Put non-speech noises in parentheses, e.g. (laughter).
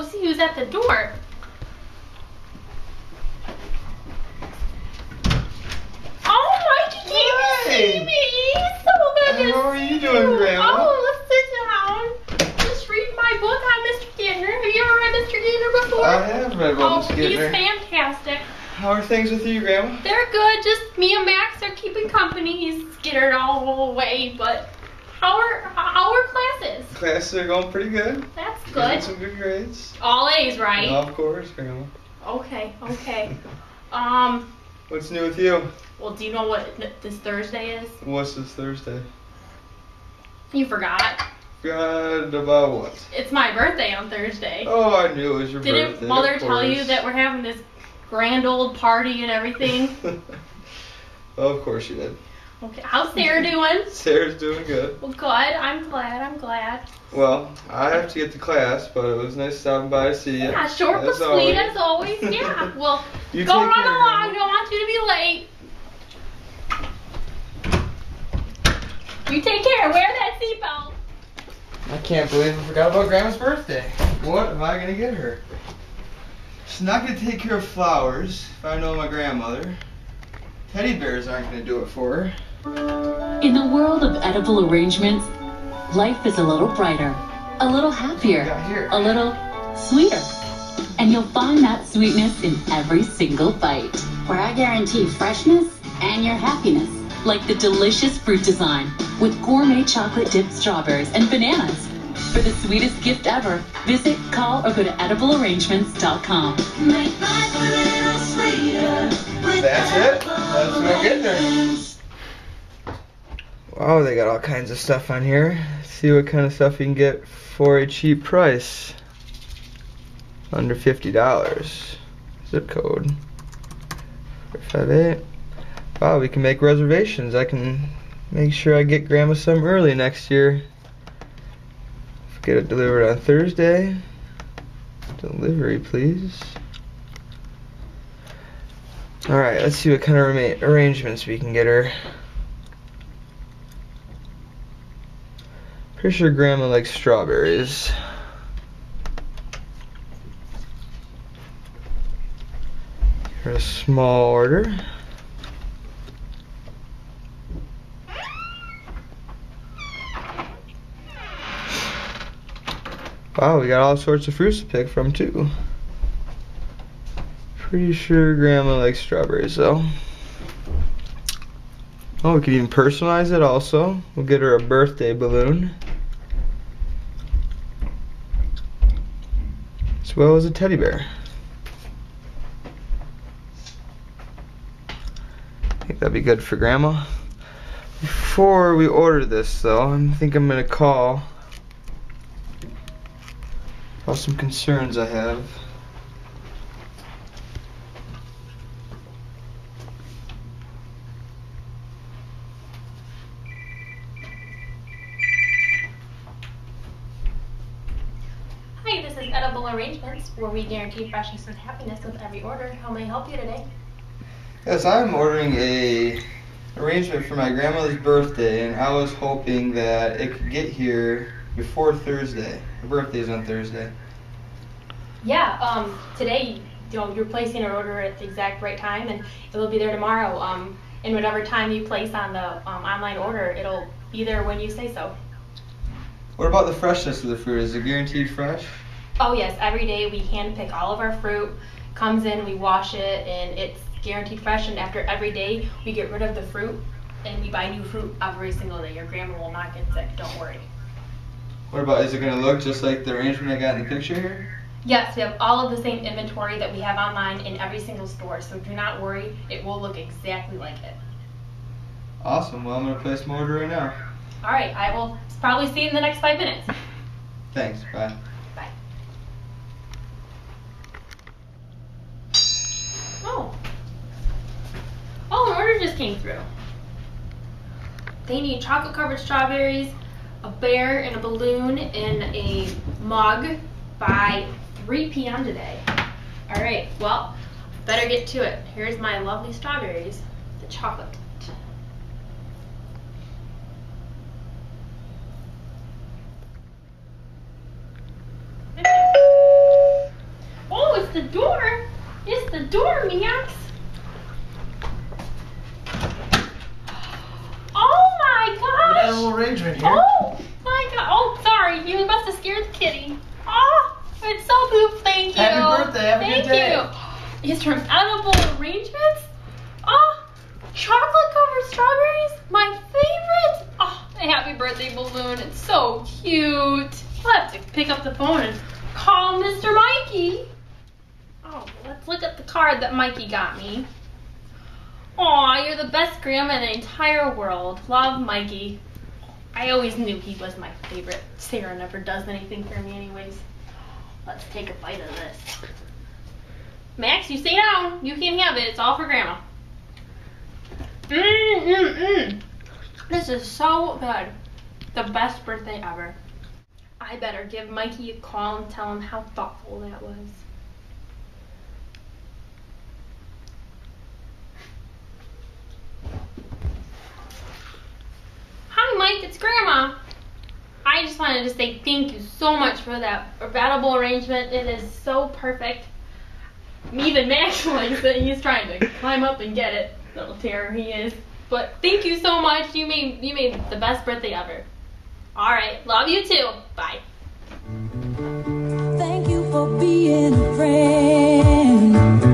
go see who's at the door. Oh, Mikey came to see me. So good to How are you doing, Grandma? Oh, let's sit down. Just read my book on Mr. Gander. Have you ever read Mr. Gander before? I have read Oh, about Miss he's fantastic. How are things with you, Grandma? They're good. Just me and Max are keeping company. He's skittered all the way, but how are how are classes? Classes are going pretty good. That's Getting good. some good grades. All A's, right? Of course, Grandma. Okay, okay. (laughs) Um, What's new with you? well, do you know what this Thursday is? What's this Thursday? You forgot. God, about what? It's my birthday on Thursday. Oh, I knew it was your birthday. Didn't. Mother tell you that we're having this grand old party and everything? (laughs) of course you did. Okay, how's Sarah (laughs) doing? Sarah's doing good. Well, good. I'm glad. I'm glad. Well, I have to get to class, but it was nice stopping by to see you. Yeah, short but As sweet always. as always. (laughs) Yeah. Well, You go run care, along. Grandma. Don't want you to be late. You take care. Wear that seatbelt. I can't believe I forgot about Grandma's birthday. What am I gonna get her? She's not gonna take care of flowers, if I know my grandmother. Teddy bears aren't gonna do it for her. In the world of edible arrangements, life is a little brighter, a little happier, a little sweeter. And you'll find that sweetness in every single bite. where I guarantee freshness and your happiness. Like the delicious fruit design with gourmet chocolate dipped strawberries and bananas. For the sweetest gift ever, visit, call, or go to ediblearrangements.com. Make life a little sweeter. That's it. That's what I'm getting there. Wow, they got all kinds of stuff on here. See what kind of stuff you can get for a cheap price. Under fifty dollars. Zip code. 458. Wow, we can make reservations. I can make sure I get grandma some early next year. Get it delivered on Thursday. Delivery, please. Alright, let's see what kind of arrangements we can get her. Pretty sure grandma likes strawberries. A small order. Wow, we got all sorts of fruits to pick from too. Pretty sure grandma likes strawberries though. Oh, we could even personalize it also. We'll get her a birthday balloon. As well as a teddy bear. I think that'd be good for grandma. Before we order this though, I think I'm gonna call about some concerns I have. Hi, Edible Arrangements, where we guarantee freshness and happiness with every order. How may I help you today? Yes, I'm ordering a arrangement for my grandmother's birthday, and I was hoping that it could get here before Thursday. Her birthday's on Thursday. Yeah, um, today, you know, you're placing an order at the exact right time, and it will be there tomorrow. Um, and whatever time you place on the um, online order, it'll be there when you say so. What about the freshness of the fruit? Is it guaranteed fresh? Oh yes, every day we hand pick all of our fruit. Comes in, we wash it, and it's guaranteed fresh. And after every day, we get rid of the fruit, and we buy new fruit every single day. Your grandma will not get sick. Don't worry. What about, is it going to look just like the arrangement I got in the picture here? Yes, we have all of the same inventory that we have online in every single store. So do not worry, it will look exactly like it. Awesome. Well, I'm going to place my order right now. All right, I will probably see you in the next five minutes. Thanks. Bye. Bye. Oh. Oh, an order just came through. They need chocolate covered strawberries, a bear, and a balloon in a mug by 3 p.m. today. All right, well, better get to it. Here's my lovely strawberries, the chocolate. Oh, it's the door. It's the door, Max. Oh my gosh! Animal arrangement here. Oh my god! Oh, sorry. You must have scared the kitty. Oh, it's so poop. Thank you. Happy birthday, have a Thank good day. you. It's from Edible Arrangements. Oh, chocolate covered strawberries. My favorite. Oh, a happy birthday balloon. It's so cute. I'll have to pick up the phone and call Mr. Mikey. Oh, let's look at the card that Mikey got me. Aw, you're the best grandma in the entire world. Love, Mikey. I always knew he was my favorite. Sarah never does anything for me anyways. Let's take a bite of this. Max, you stay down. You can have it. It's all for grandma. Mmm, mmm, mmm. This is so good. The best birthday ever. I better give Mikey a call and tell him how thoughtful that was. Hi, Mike. It's Grandma. Just wanted to say thank you so much for that edible arrangement. It is so perfect. Even Max (laughs) likes it. He's trying to climb up and get it. Little terror he is. But thank you so much. You made you made the best birthday ever. All right. Love you too. Bye. Thank you for being a friend.